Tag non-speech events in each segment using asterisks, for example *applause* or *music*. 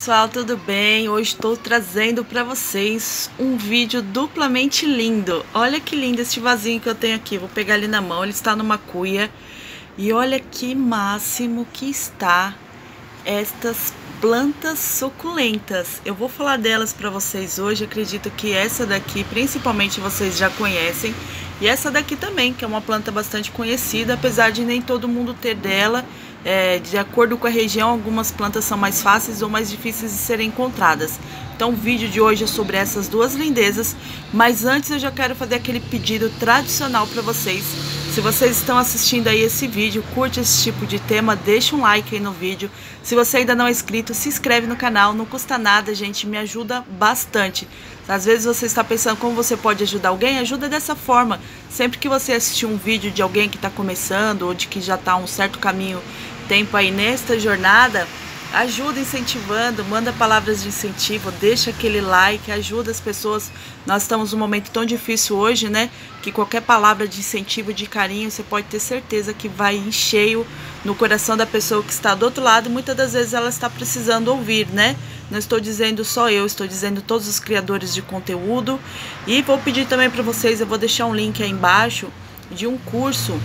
Pessoal, tudo bem? Hoje estou trazendo para vocês um vídeo duplamente lindo. Olha que lindo este vasinho que eu tenho aqui. Vou pegar ele na mão, ele está numa cuia. E olha que máximo que está estas plantas suculentas. Eu vou falar delas para vocês hoje. Acredito que essa daqui, principalmente, vocês já conhecem. E essa daqui também, que é uma planta bastante conhecida, apesar de nem todo mundo ter dela. É, de acordo com a região, algumas plantas são mais fáceis ou mais difíceis de serem encontradas. Então o vídeo de hoje é sobre essas duas lindezas, mas antes eu já quero fazer aquele pedido tradicional para vocês. Se vocês estão assistindo aí esse vídeo, curte esse tipo de tema, deixa um like aí no vídeo. Se você ainda não é inscrito, se inscreve no canal, não custa nada, gente, me ajuda bastante. Às vezes você está pensando como você pode ajudar alguém, ajuda dessa forma. Sempre que você assistir um vídeo de alguém que está começando ou de que já está um certo caminho tempo aí nesta jornada, ajuda incentivando, manda palavras de incentivo, deixa aquele like, ajuda as pessoas. Nós estamos num momento tão difícil hoje, né? Que qualquer palavra de incentivo, de carinho, você pode ter certeza que vai em cheio no coração da pessoa que está do outro lado. Muitas das vezes ela está precisando ouvir, né? Não estou dizendo só eu, estou dizendo todos os criadores de conteúdo. E vou pedir também para vocês, eu vou deixar um link aí embaixo de um curso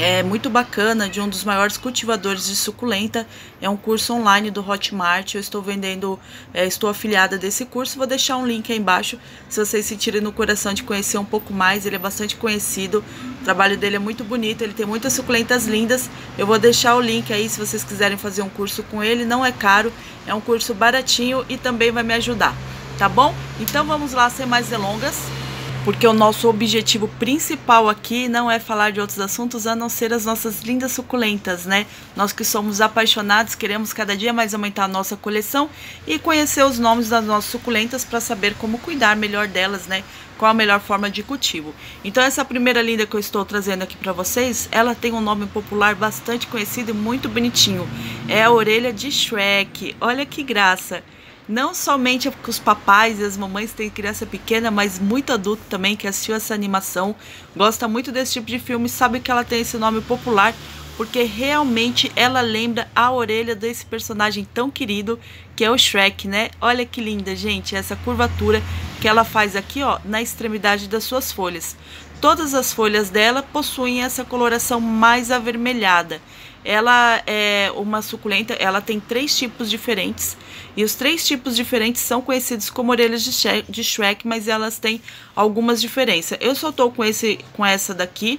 é muito bacana de um dos maiores cultivadores de suculenta. É um curso online do Hotmart. Eu estou vendendo, é, estou afiliada desse curso. Vou deixar um link aí embaixo se vocês sentirem no coração de conhecer um pouco mais. Ele é bastante conhecido. O trabalho dele é muito bonito. Ele tem muitas suculentas lindas. Eu vou deixar o link aí se vocês quiserem fazer um curso com ele. Não é caro, é um curso baratinho e também vai me ajudar. Tá bom? Então vamos lá, sem mais delongas porque o nosso objetivo principal aqui não é falar de outros assuntos a não ser as nossas lindas suculentas, né? Nós que somos apaixonados, queremos cada dia mais aumentar a nossa coleção e conhecer os nomes das nossas suculentas para saber como cuidar melhor delas, né? Qual a melhor forma de cultivo. Então essa primeira linda que eu estou trazendo aqui para vocês, ela tem um nome popular bastante conhecido e muito bonitinho. É a orelha de Shrek. Olha que graça! Não somente porque os papais e as mamães têm criança pequena, mas muito adulto também que assistiu essa animação, gosta muito desse tipo de filme, sabe que ela tem esse nome popular, porque realmente ela lembra a orelha desse personagem tão querido que é o Shrek, né? Olha que linda, gente, essa curvatura que ela faz aqui, ó, na extremidade das suas folhas. Todas as folhas dela possuem essa coloração mais avermelhada. Ela é uma suculenta, ela tem três tipos diferentes. E os três tipos diferentes são conhecidos como orelhas de Shrek, de Shrek mas elas têm algumas diferenças. Eu só tô com, esse, com essa daqui,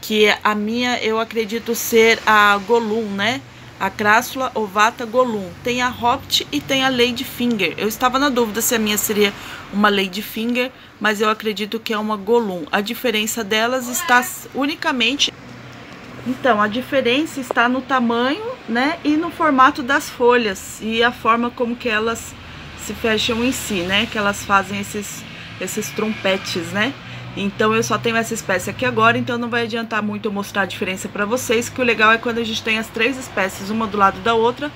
que a minha eu acredito ser a Golum, né? A Crassula ovata Golum. Tem a Hobbit e tem a Lady Finger. Eu estava na dúvida se a minha seria uma Lady Finger, mas eu acredito que é uma Golum. A diferença delas está unicamente então, a diferença está no tamanho, né, e no formato das folhas e a forma como que elas se fecham em si, né, que elas fazem esses, esses trompetes, né. Então eu só tenho essa espécie aqui agora, então não vai adiantar muito eu mostrar a diferença para vocês, que o legal é quando a gente tem as três espécies, uma do lado da outra,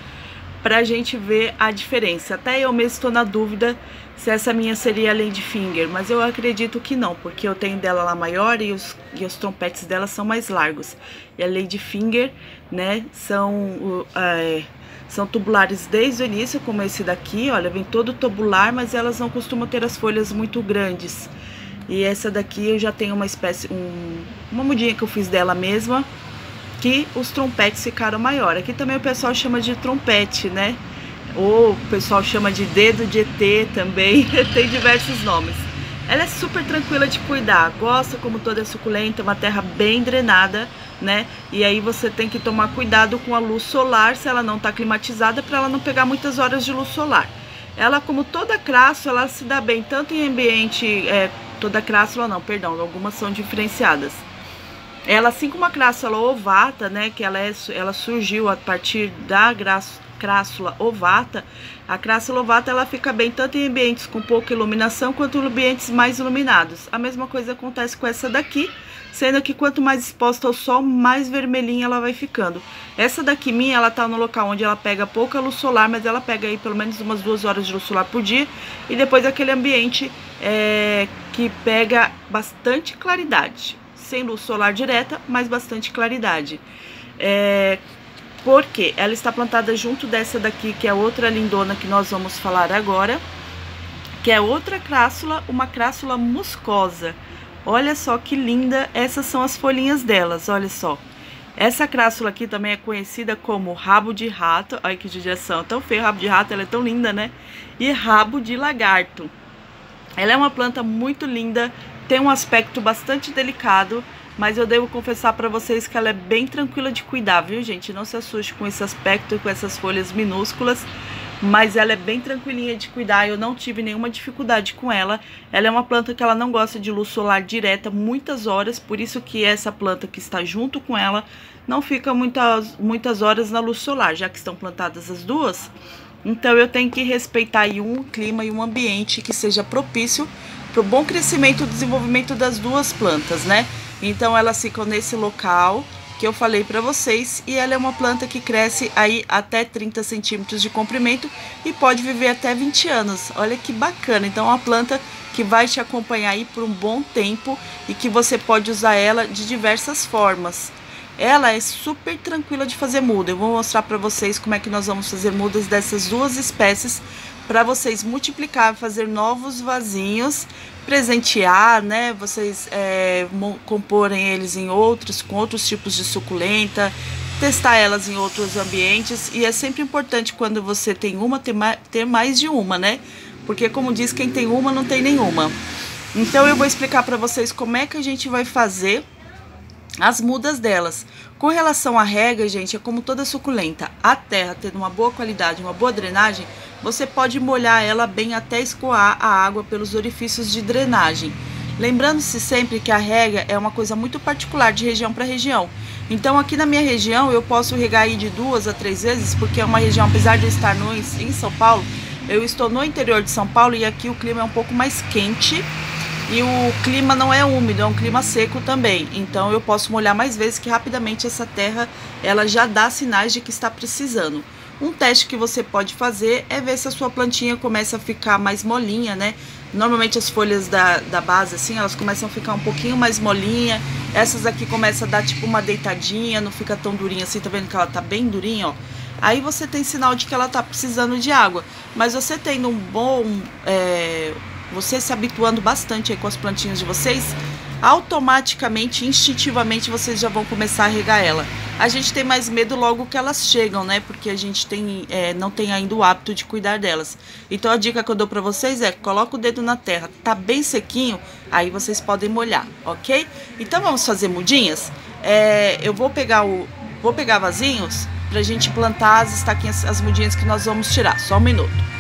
pra gente ver a diferença. Até eu mesmo estou na dúvida se essa minha seria a Lady Finger, mas eu acredito que não, porque eu tenho dela lá maior e os, e os trompetes dela são mais largos. E a Lady Finger, né, são, é, são tubulares desde o início, como esse daqui, olha, vem todo tubular, mas elas não costumam ter as folhas muito grandes. E essa daqui eu já tenho uma espécie, um, uma mudinha que eu fiz dela mesma, que os trompetes ficaram maior. Aqui também o pessoal chama de trompete, né? Ou o pessoal chama de dedo de ET também, *laughs* tem diversos nomes. Ela é super tranquila de cuidar, gosta como toda é suculenta, uma terra bem drenada, né? E aí você tem que tomar cuidado com a luz solar, se ela não está climatizada, para ela não pegar muitas horas de luz solar. Ela, como toda crássula, ela se dá bem tanto em ambiente, é, toda crássula não, perdão, algumas são diferenciadas. Ela, assim como a crássula ovata, né, que ela, é, ela surgiu a partir da crássula ovata, a crássula ovata ela fica bem tanto em ambientes com pouca iluminação quanto em ambientes mais iluminados. A mesma coisa acontece com essa daqui, sendo que quanto mais exposta ao sol, mais vermelhinha ela vai ficando. Essa daqui minha, ela tá no local onde ela pega pouca luz solar, mas ela pega aí pelo menos umas duas horas de luz solar por dia, e depois aquele ambiente é, que pega bastante claridade sem luz solar direta, mas bastante claridade. É, Porque ela está plantada junto dessa daqui, que é outra lindona que nós vamos falar agora, que é outra crássula, uma crássula muscosa. Olha só que linda, essas são as folhinhas delas, olha só. Essa crássula aqui também é conhecida como rabo de rato. Olha que judiação, tão feio rabo de rato, ela é tão linda, né? E rabo de lagarto. Ela é uma planta muito linda, tem um aspecto bastante delicado, mas eu devo confessar para vocês que ela é bem tranquila de cuidar, viu, gente? Não se assuste com esse aspecto, com essas folhas minúsculas, mas ela é bem tranquilinha de cuidar, eu não tive nenhuma dificuldade com ela. Ela é uma planta que ela não gosta de luz solar direta muitas horas, por isso que essa planta que está junto com ela não fica muitas, muitas horas na luz solar, já que estão plantadas as duas. Então eu tenho que respeitar um clima e um ambiente que seja propício para o bom crescimento e desenvolvimento das duas plantas, né? Então elas ficam nesse local que eu falei para vocês e ela é uma planta que cresce aí até 30 centímetros de comprimento e pode viver até 20 anos. Olha que bacana! Então é uma planta que vai te acompanhar aí por um bom tempo e que você pode usar ela de diversas formas. Ela é super tranquila de fazer muda. Eu vou mostrar para vocês como é que nós vamos fazer mudas dessas duas espécies para vocês multiplicar, fazer novos vasinhos, presentear, né? Vocês é, comporem eles em outros, com outros tipos de suculenta, testar elas em outros ambientes. E é sempre importante quando você tem uma, ter mais, ter mais de uma, né? Porque como diz, quem tem uma não tem nenhuma. Então eu vou explicar para vocês como é que a gente vai fazer as mudas delas. Com relação à rega, gente, é como toda suculenta. A terra tendo uma boa qualidade, uma boa drenagem, você pode molhar ela bem até escoar a água pelos orifícios de drenagem. Lembrando-se sempre que a rega é uma coisa muito particular de região para região. Então aqui na minha região eu posso regar aí de duas a três vezes, porque é uma região, apesar de eu estar no, em São Paulo, eu estou no interior de São Paulo e aqui o clima é um pouco mais quente e o clima não é úmido, é um clima seco também. Então eu posso molhar mais vezes que rapidamente essa terra ela já dá sinais de que está precisando. Um teste que você pode fazer é ver se a sua plantinha começa a ficar mais molinha, né? Normalmente as folhas da, da base, assim, elas começam a ficar um pouquinho mais molinha. Essas aqui começam a dar tipo uma deitadinha, não fica tão durinha assim, tá vendo que ela tá bem durinha, ó? Aí você tem sinal de que ela tá precisando de água. Mas você tendo um bom... É, você se habituando bastante aí com as plantinhas de vocês, automaticamente, instintivamente, vocês já vão começar a regar ela. A gente tem mais medo logo que elas chegam, né? Porque a gente tem, é, não tem ainda o hábito de cuidar delas. Então a dica que eu dou pra vocês é, coloca o dedo na terra, tá bem sequinho, aí vocês podem molhar, ok? Então vamos fazer mudinhas? É, eu vou pegar o... Vou pegar vasinhos pra gente plantar as estaquinhas, as mudinhas que nós vamos tirar. Só um minuto.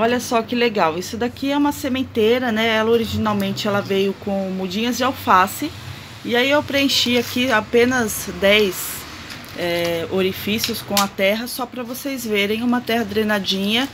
Olha só que legal, isso daqui é uma sementeira, né? Ela originalmente ela veio com mudinhas de alface. E aí eu preenchi aqui apenas 10 é, orifícios com a terra, só para vocês verem, uma terra drenadinha.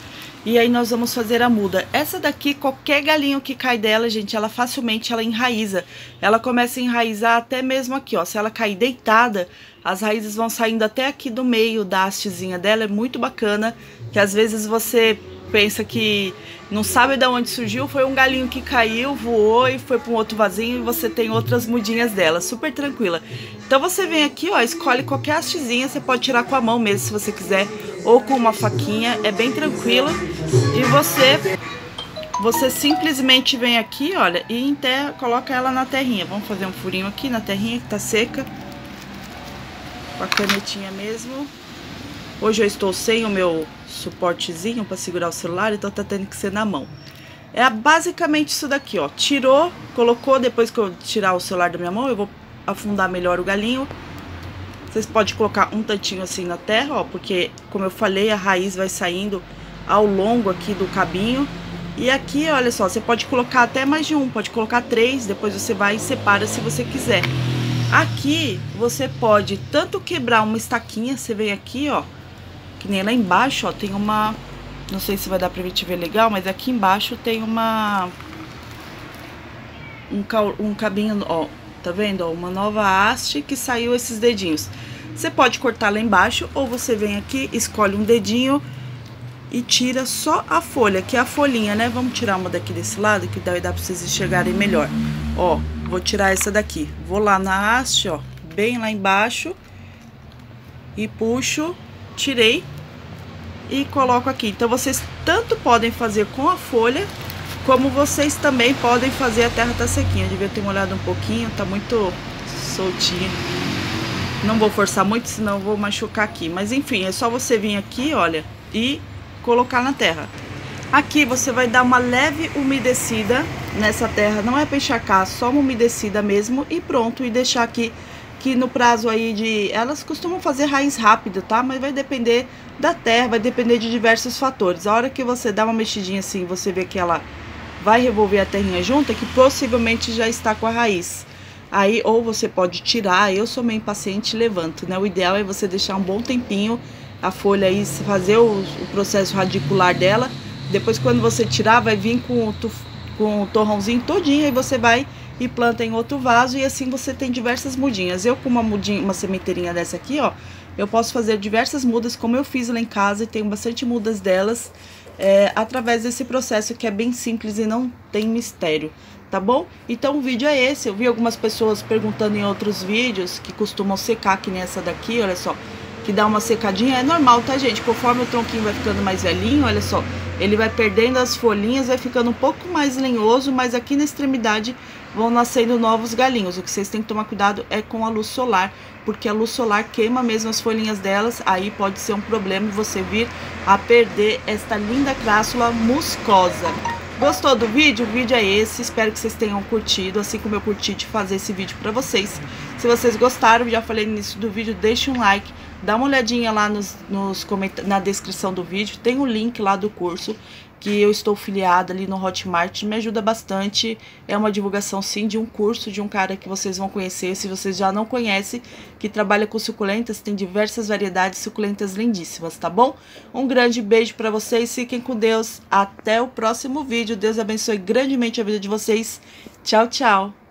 E aí nós vamos fazer a muda. Essa daqui, qualquer galinho que cai dela, gente, ela facilmente ela enraiza. Ela começa a enraizar até mesmo aqui, ó. Se ela cair deitada, as raízes vão saindo até aqui do meio da hastezinha dela. É muito bacana, que às vezes você pensa que não sabe de onde surgiu, foi um galinho que caiu, voou e foi para um outro vasinho e você tem outras mudinhas dela, super tranquila. Então você vem aqui, ó, escolhe qualquer hastezinha, você pode tirar com a mão mesmo se você quiser, ou com uma faquinha, é bem tranquila. E você você simplesmente vem aqui, olha, e enterra, coloca ela na terrinha. Vamos fazer um furinho aqui na terrinha que tá seca. Com a canetinha mesmo. Hoje eu estou sem o meu suportezinho para segurar o celular, então tá tendo que ser na mão. É basicamente isso daqui, ó. Tirou, colocou, depois que eu tirar o celular da minha mão, eu vou afundar melhor o galinho. Vocês podem colocar um tantinho assim na terra, ó, porque, como eu falei, a raiz vai saindo ao longo aqui do cabinho. E aqui, olha só, você pode colocar até mais de um, pode colocar três, depois você vai e separa se você quiser. Aqui, você pode tanto quebrar uma estaquinha, você vem aqui, ó, que nem lá embaixo, ó, tem uma... Não sei se vai dar pra gente ver legal, mas aqui embaixo tem uma... Um, um cabinho, ó, tá vendo? Ó, uma nova haste que saiu esses dedinhos. Você pode cortar lá embaixo ou você vem aqui, escolhe um dedinho e tira só a folha, que é a folhinha, né? Vamos tirar uma daqui desse lado, que dá pra vocês enxergarem melhor. Ó, vou tirar essa daqui. Vou lá na haste, ó, bem lá embaixo e puxo, tirei e coloco aqui. Então vocês tanto podem fazer com a folha, como vocês também podem fazer a terra tá sequinha. Eu devia ter molhado um pouquinho, tá muito soltinha. Não vou forçar muito, senão vou machucar aqui. Mas enfim, é só você vir aqui, olha, e colocar na terra. Aqui você vai dar uma leve umedecida nessa terra, não é para encharcar, só uma umedecida mesmo e pronto. E deixar aqui que no prazo aí de... Elas costumam fazer raiz rápida, tá? Mas vai depender da terra, vai depender de diversos fatores. A hora que você dá uma mexidinha assim, você vê que ela vai revolver a terrinha junta, que possivelmente já está com a raiz. Aí, ou você pode tirar, eu sou meio impaciente levanto, né? O ideal é você deixar um bom tempinho a folha aí, fazer o, o processo radicular dela. Depois, quando você tirar, vai vir com o, com o torrãozinho todinho, aí você vai e planta em outro vaso e assim você tem diversas mudinhas. Eu com uma mudinha, uma sementeirinha dessa aqui, ó, eu posso fazer diversas mudas como eu fiz lá em casa e tenho bastante mudas delas é, através desse processo que é bem simples e não tem mistério, tá bom? Então o vídeo é esse, eu vi algumas pessoas perguntando em outros vídeos que costumam secar que nem essa daqui, olha só, que dá uma secadinha, é normal, tá gente? Conforme o tronquinho vai ficando mais velhinho, olha só, ele vai perdendo as folhinhas, vai ficando um pouco mais lenhoso, mas aqui na extremidade vão nascendo novos galinhos. O que vocês têm que tomar cuidado é com a luz solar, porque a luz solar queima mesmo as folhinhas delas, aí pode ser um problema você vir a perder esta linda crássula muscosa. Gostou do vídeo? O vídeo é esse, espero que vocês tenham curtido, assim como eu curti de fazer esse vídeo pra vocês. Se vocês gostaram, já falei no início do vídeo, deixe um like, dá uma olhadinha lá nos, nos na descrição do vídeo, tem o um link lá do curso que eu estou filiada ali no Hotmart, me ajuda bastante. É uma divulgação sim de um curso de um cara que vocês vão conhecer, se vocês já não conhecem, que trabalha com suculentas, tem diversas variedades suculentas lindíssimas, tá bom? Um grande beijo para vocês, fiquem com Deus, até o próximo vídeo. Deus abençoe grandemente a vida de vocês. Tchau, tchau.